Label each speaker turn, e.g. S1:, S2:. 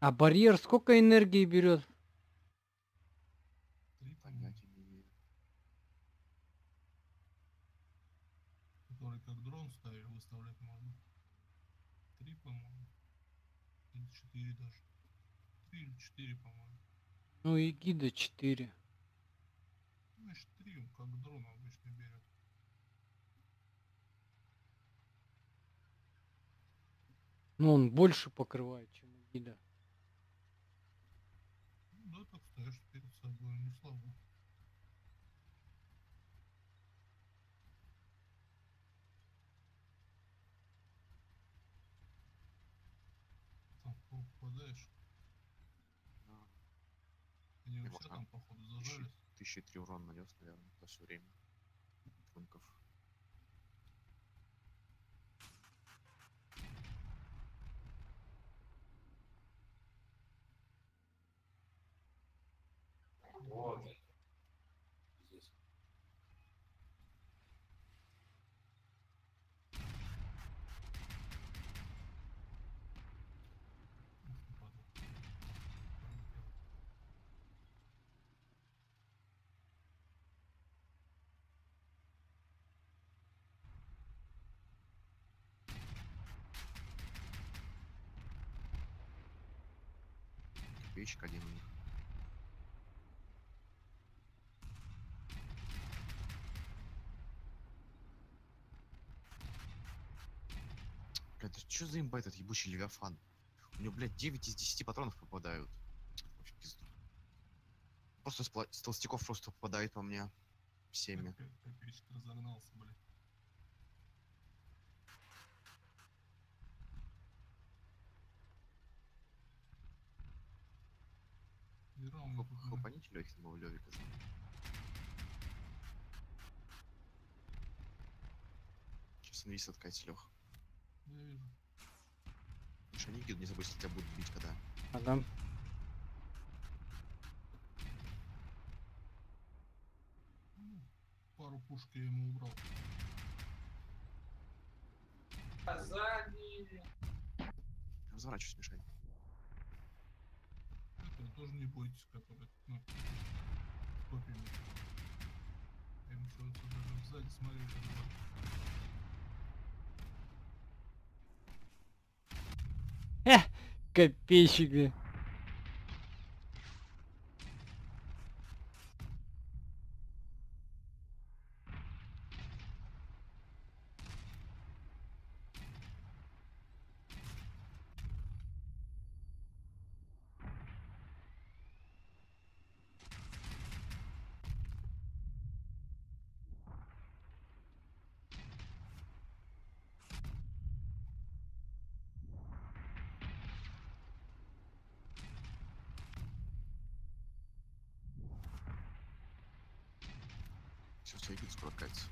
S1: А барьер сколько энергии берет?
S2: Три,
S3: Понятия не имею.
S2: который как дрон ставишь, выставлять можно. Три, по-моему. Или четыре даже. Три или четыре, по-моему.
S1: Ну и гида 4.
S2: Значит, три, он как дрон обычно берет.
S1: Ну он больше покрывает, чем гида.
S2: Да, так ставишь перед собой, не слабо. Там попадаешь,
S3: А,
S2: они
S3: так.
S2: там походу зажались.
S3: Тысячи три урона нанес, наверное, за все время. Функов. Копеечек один у них. Блядь, да что за имба этот ебучий левиафан? У него, блядь, 9 из 10 патронов попадают. Пизду. Просто с, с толстяков просто попадает по мне всеми.
S2: Копеечек разогнался, блядь. Блядь.
S3: Хлопаните легкого Левика. Сейчас инвиз откатить, Лех.
S2: Я вижу.
S3: Шаники, не забудь, если тебя будут бить, когда.
S1: Ага.
S2: Ну, пару пушек я ему убрал.
S4: А сзади.
S3: Разворачивайся, Мишань.
S2: Тоже не бойтесь, который ну, с. Я всё это даже сзади смотрю.
S1: Копейщик, бля.
S3: Все, все, скоро катится.